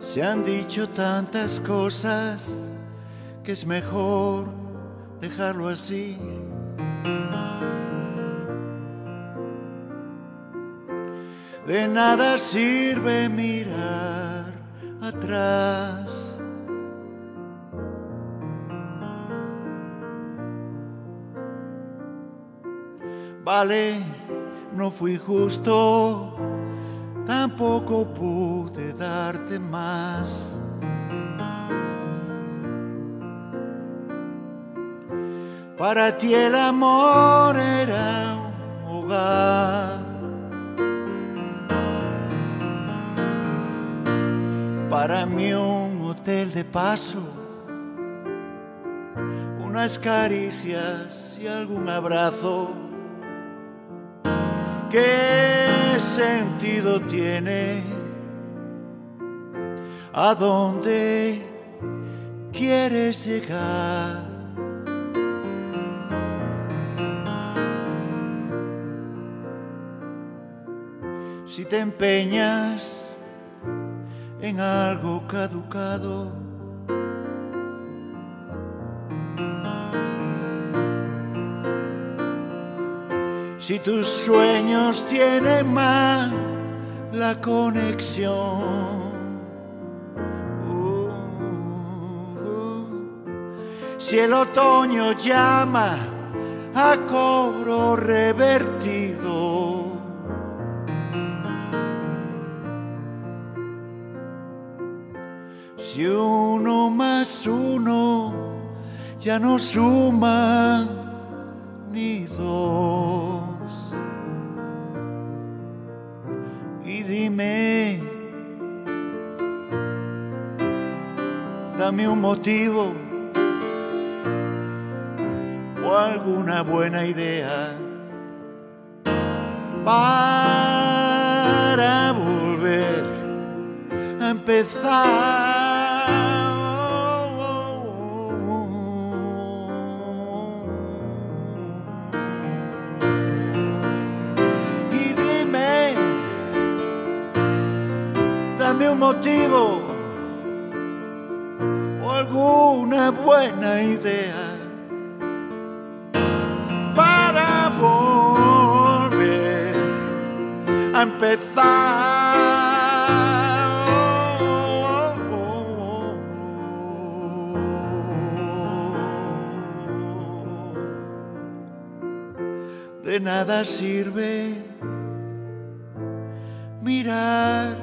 Se han dicho tantas cosas que es mejor dejarlo así. De nada sirve mirar atrás. Vale, no fui justo, tampoco pude darte más. Para ti el amor era un hogar. Para mí un hotel de paso, unas caricias y algún abrazo. ¿Qué sentido tiene? ¿A dónde quieres llegar? Si te empeñas en algo caducado, si tus sueños tienen mal la conexión. Uh, uh, si el otoño llama a cobro revertido. Si uno más uno ya no suma ni dos. Y dime, dame un motivo o alguna buena idea para volver a empezar. Motivo o alguna buena idea para volver a empezar. De nada sirve mirar